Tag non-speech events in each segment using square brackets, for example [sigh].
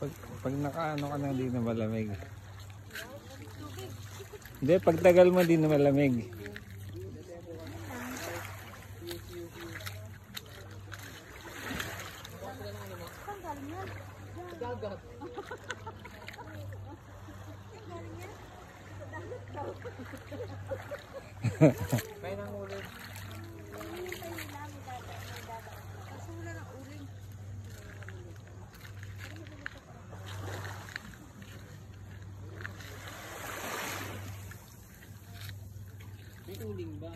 Pag, pag nakaano ka na, hindi na malamig. Hindi, pag tagal mo, hindi na malamig. May [laughs] nangulog. May uling ba?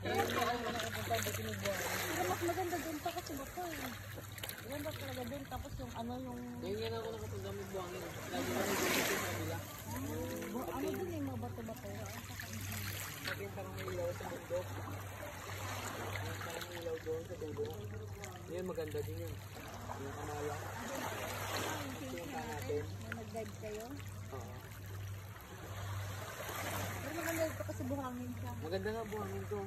Pero mas maganda doon pa kasi bako eh. Maganda talaga doon tapos yung ano yung Ngayon yan ako nakapunta mo buhangin. Lagi kami dito sa kabila. ano doon yung mga bato-bato. Pati yung parang may ilaw sa bundok. Parang may ilaw doon sa dulo. Yan maganda din yun. Yung kamala. Punta natin. Na nag-guide kayo. Oo. Pero maganda ito kasi buhangin siya. Maganda nga buhangin to.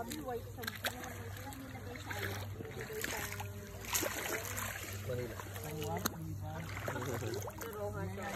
Sabi white sand. Nilagay sa ano? Nilagay sa Manila. [laughs] rohan siya.